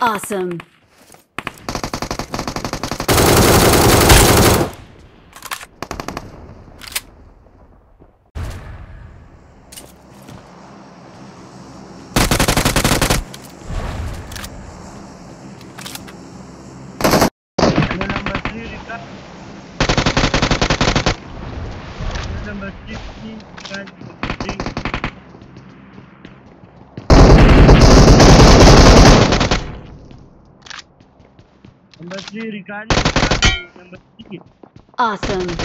Awesome. Number three, Rika, number three. Awesome.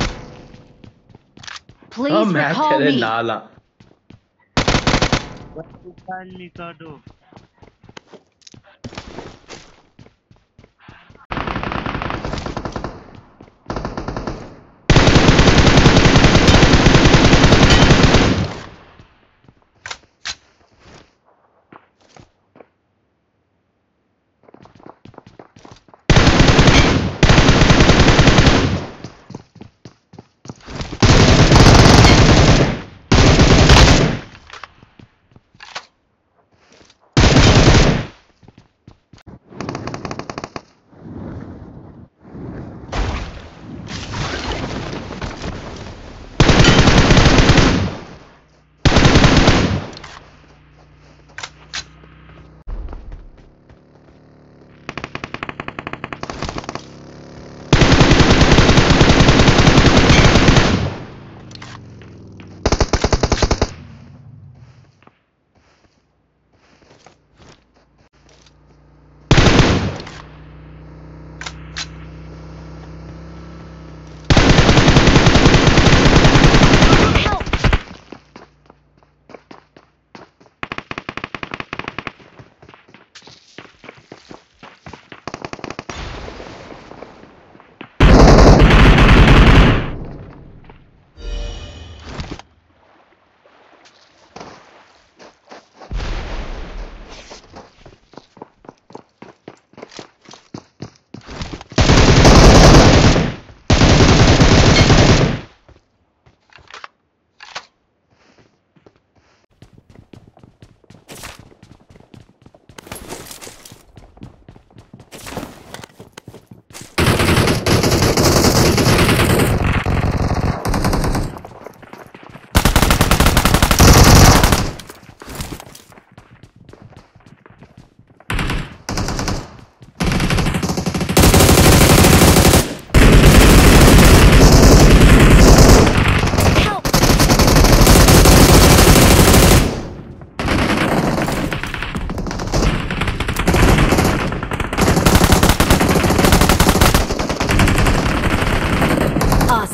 Please हाँ मैं recall तेरे me. नाल आ Rika, Nikado.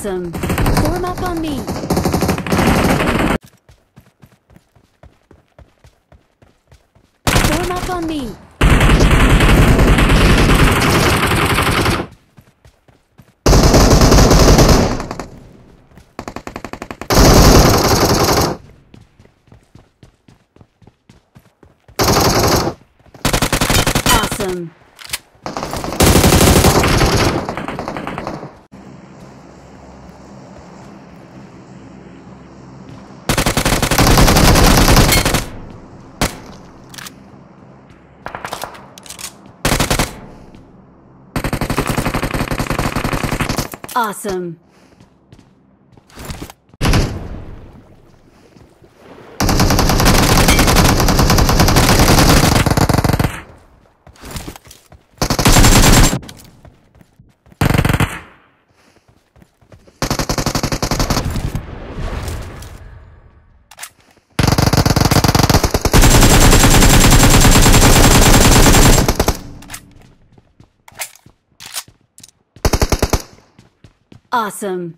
Awesome. Form up on me. Form up on me. Awesome. Awesome. Awesome.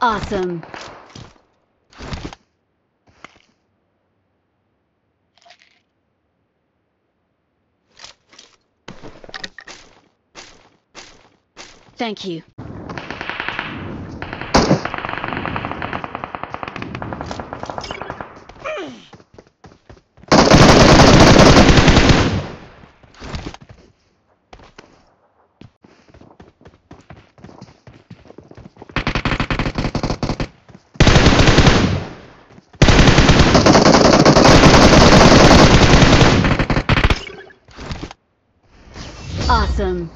Awesome. Thank you. Awesome.